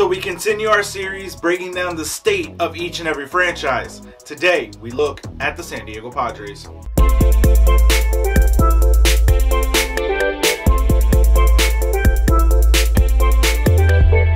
So we continue our series breaking down the state of each and every franchise. Today, we look at the San Diego Padres.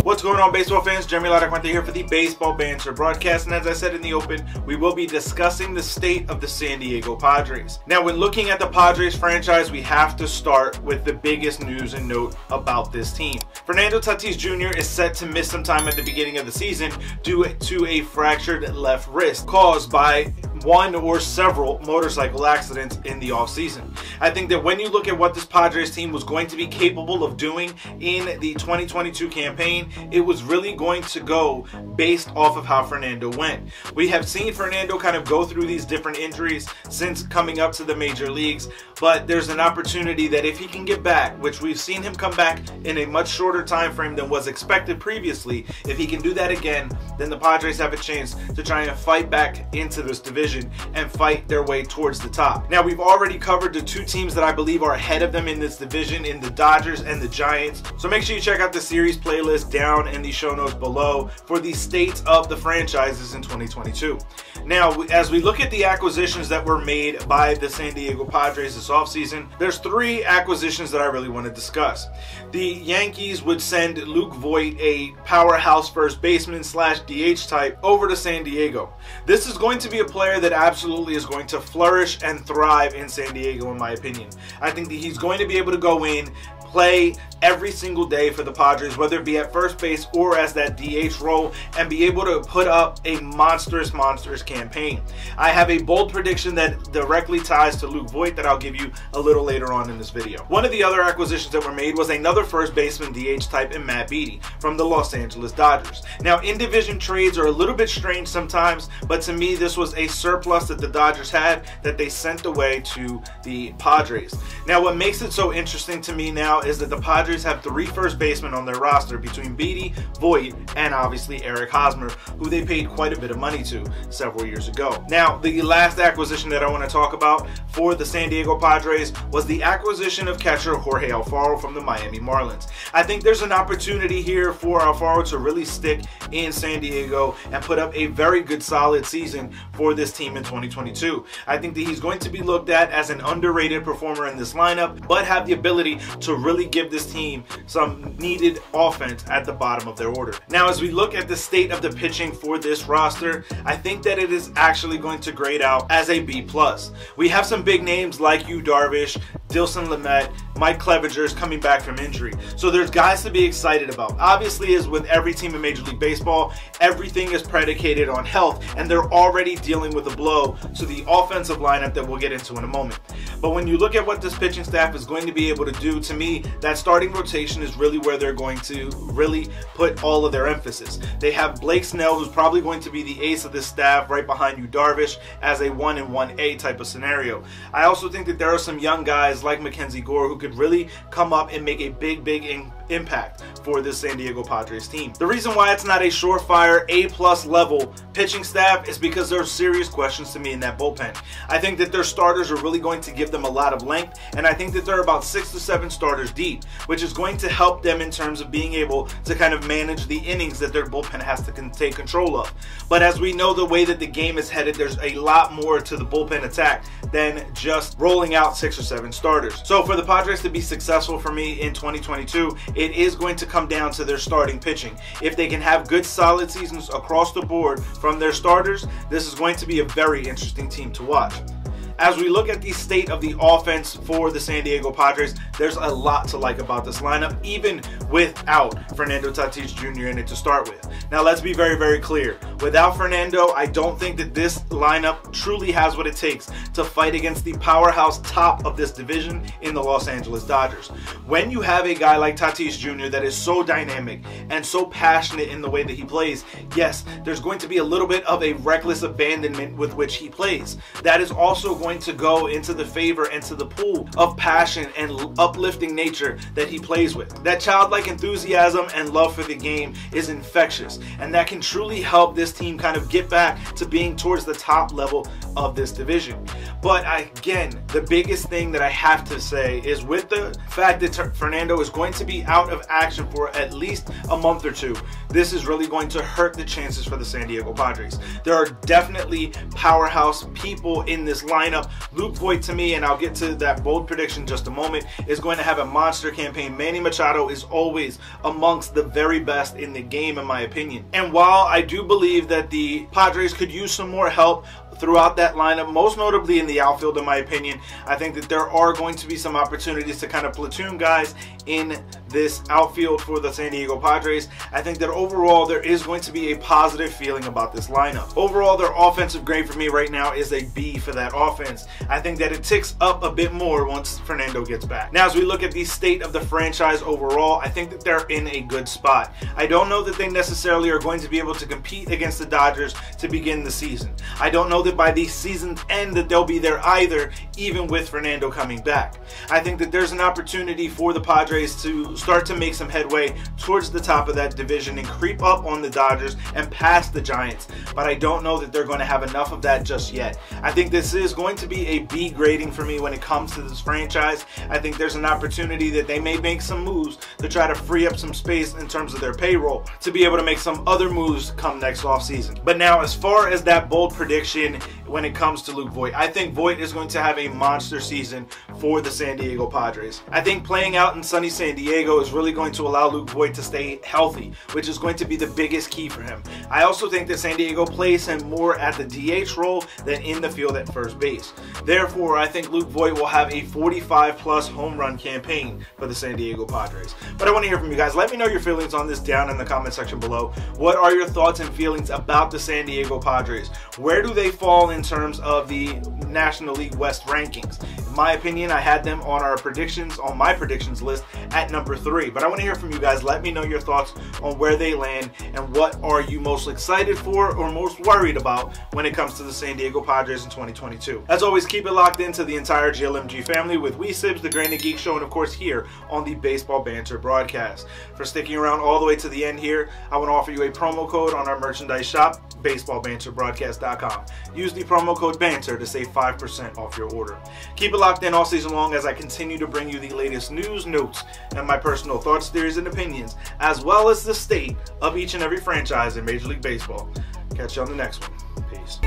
What's going on, baseball fans? Jeremy Laracuente here for the Baseball Banter broadcast. And as I said in the open, we will be discussing the state of the San Diego Padres. Now, when looking at the Padres franchise, we have to start with the biggest news and note about this team. Fernando Tatis Jr. is set to miss some time at the beginning of the season due to a fractured left wrist caused by one or several motorcycle accidents in the offseason. I think that when you look at what this Padres team was going to be capable of doing in the 2022 campaign, it was really going to go based off of how Fernando went. We have seen Fernando kind of go through these different injuries since coming up to the major leagues, but there's an opportunity that if he can get back, which we've seen him come back in a much shorter time frame than was expected previously, if he can do that again, then the Padres have a chance to try and fight back into this division and fight their way towards the top. Now, we've already covered the two teams that I believe are ahead of them in this division in the Dodgers and the Giants. So make sure you check out the series playlist down in the show notes below for the state of the franchises in 2022. Now, as we look at the acquisitions that were made by the San Diego Padres this offseason, there's three acquisitions that I really want to discuss. The Yankees would send Luke Voit, a powerhouse first baseman slash DH type, over to San Diego. This is going to be a player that absolutely is going to flourish and thrive in San Diego, in my opinion. I think that he's going to be able to go in, play every single day for the Padres, whether it be at first base or as that DH role, and be able to put up a monstrous, monstrous campaign. I have a bold prediction that directly ties to Luke Voit that I'll give you a little later on in this video. One of the other acquisitions that were made was another first baseman DH type in Matt Beaty from the Los Angeles Dodgers. Now, in division trades are a little bit strange sometimes, but to me, this was a surplus that the Dodgers had that they sent away to the Padres. Now, what makes it so interesting to me now is that the Padres have three first basemen on their roster between Beaty, Voit, and obviously Eric Hosmer, who they paid quite a bit of money to several years ago. Now, the last acquisition that I want to talk about for the San Diego Padres was the acquisition of catcher Jorge Alfaro from the Miami Marlins. I think there's an opportunity here for Alfaro to really stick in San Diego and put up a very good solid season for this team in 2022. I think that he's going to be looked at as an underrated performer in this lineup, but have the ability to really really give this team some needed offense at the bottom of their order. Now, as we look at the state of the pitching for this roster, I think that it is actually going to grade out as a B+. plus. We have some big names like Yu Darvish, Dinelson Lamet, Mike Clevinger is coming back from injury. So there's guys to be excited about. Obviously, as with every team in Major League Baseball, everything is predicated on health, and they're already dealing with a blow to the offensive lineup that we'll get into in a moment. But when you look at what this pitching staff is going to be able to do, to me, that starting rotation is really where they're going to really put all of their emphasis. They have Blake Snell, who's probably going to be the ace of this staff, right behind Yu Darvish, as a 1 and 1A type of scenario. I also think that there are some young guys like Mackenzie Gore who could really come up and make a big, big impact for this San Diego Padres team. The reason why it's not a surefire A plus level pitching staff is because there are serious questions to me in that bullpen. I think that their starters are really going to give them a lot of length, and I think that they're about six to seven starters deep, which is going to help them in terms of being able to kind of manage the innings that their bullpen has to take control of. But as we know the way that the game is headed, there's a lot more to the bullpen attack than just rolling out six or seven starters. So for the Padres to be successful for me in 2022, it is going to come down to their starting pitching. If they can have good solid seasons across the board from their starters, this is going to be a very interesting team to watch as we look at the state of the offense for the San Diego Padres, there's a lot to like about this lineup, even without Fernando Tatis Jr. in it to start with. Now, let's be very, very clear. Without Fernando, I don't think that this lineup truly has what it takes to fight against the powerhouse top of this division in the Los Angeles Dodgers. When you have a guy like Tatis Jr. that is so dynamic and so passionate in the way that he plays, yes, there's going to be a little bit of a reckless abandonment with which he plays. That is also going to go into the favor and to the pool of passion and uplifting nature that he plays with. That childlike like enthusiasm and love for the game is infectious, and that can truly help this team kind of get back to being towards the top level of this division. But again, the biggest thing that I have to say is with the fact that Fernando is going to be out of action for at least a month or two, this is really going to hurt the chances for the San Diego Padres. There are definitely powerhouse people in this lineup. Luke Voit to me, and I'll get to that bold prediction just a moment, is going to have a monster campaign. Manny Machado is always amongst the very best in the game, in my opinion. And while I do believe that the Padres could use some more help throughout that lineup, most notably in the outfield, in my opinion. I think that there are going to be some opportunities to kind of platoon guys in this outfield for the San Diego Padres. I think that overall there is going to be a positive feeling about this lineup. Overall, their offensive grade for me right now is a B for that offense. I think that it ticks up a bit more once Fernando gets back. Now, as we look at the state of the franchise overall, I think that they're in a good spot. I don't know that they necessarily are going to be able to compete against the Dodgers to begin the season. I don't know that by the season's end that they'll be there either, even with Fernando coming back. I think that there's an opportunity for the Padres to start to make some headway towards the top of that division and creep up on the Dodgers and past the Giants, but I don't know that they're going to have enough of that just yet. I think this is going to be a B grading for me when it comes to this franchise. I think there's an opportunity that they may make some moves to try to free up some space in terms of their payroll to be able to make some other moves come next offseason. But now, as far as that bold prediction and when it comes to Luke Voit. I think Voit is going to have a monster season for the San Diego Padres. I think playing out in sunny San Diego is really going to allow Luke Voit to stay healthy, which is going to be the biggest key for him. I also think that San Diego plays him more at the DH role than in the field at first base. Therefore, I think Luke Voit will have a 45 plus home run campaign for the San Diego Padres. But I want to hear from you guys. Let me know your feelings on this down in the comment section below. What are your thoughts and feelings about the San Diego Padres? Where do they fall in terms of the National League West rankings. My opinion, I had them on our predictions, on my predictions list at number three. But I want to hear from you guys. Let me know your thoughts on where they land and what are you most excited for or most worried about when it comes to the San Diego Padres in 2022. As always, keep it locked into the entire GLMG family with We Sibz, the Granted Geek Show, and of course here on the Baseball Banter broadcast. For sticking around all the way to the end here, I want to offer you a promo code on our merchandise shop, baseballbanterbroadcast.com. Use the promo code BANTER to save 5% off your order. Keep it locked in all season long as I continue to bring you the latest news, notes, and my personal thoughts, theories, and opinions, as well as the state of each and every franchise in Major League Baseball. Catch you on the next one. Peace.